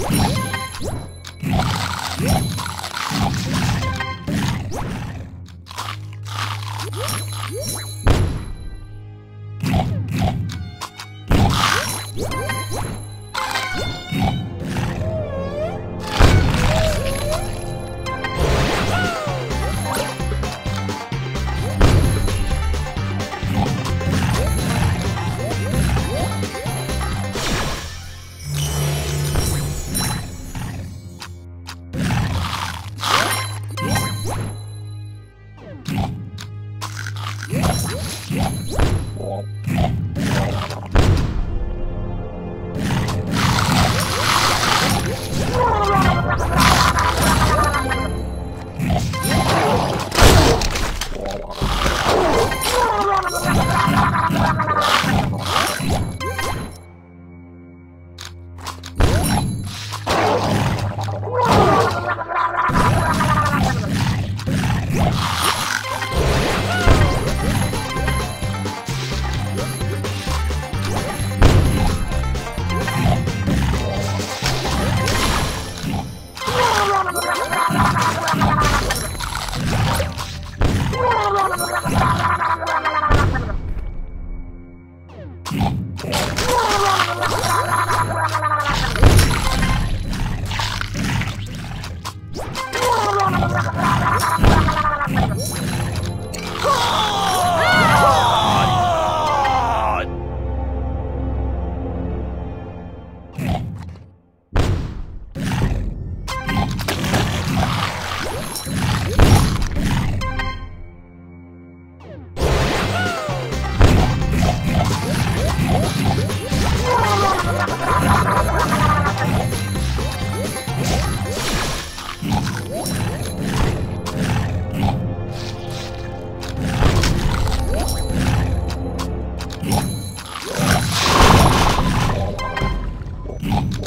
Yeah.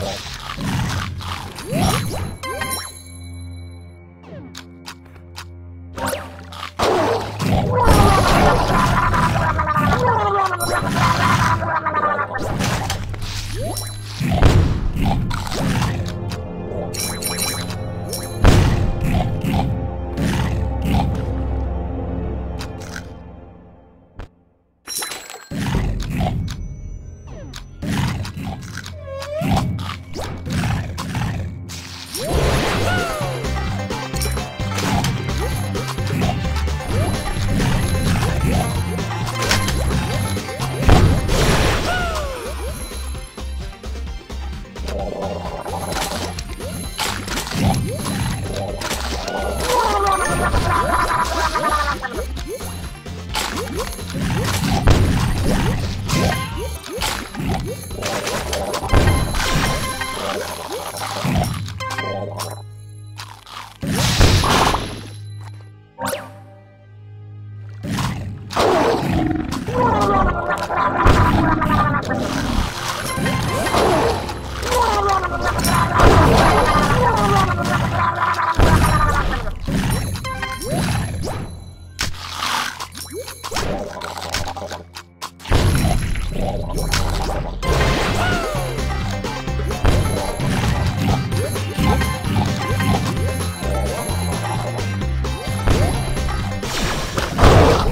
Oh. 我。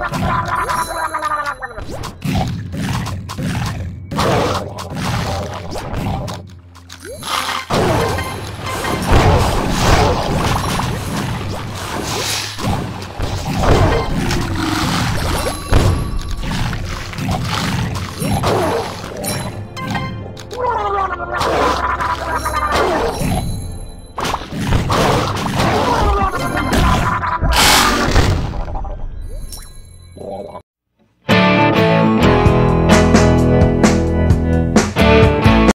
¡Gracias!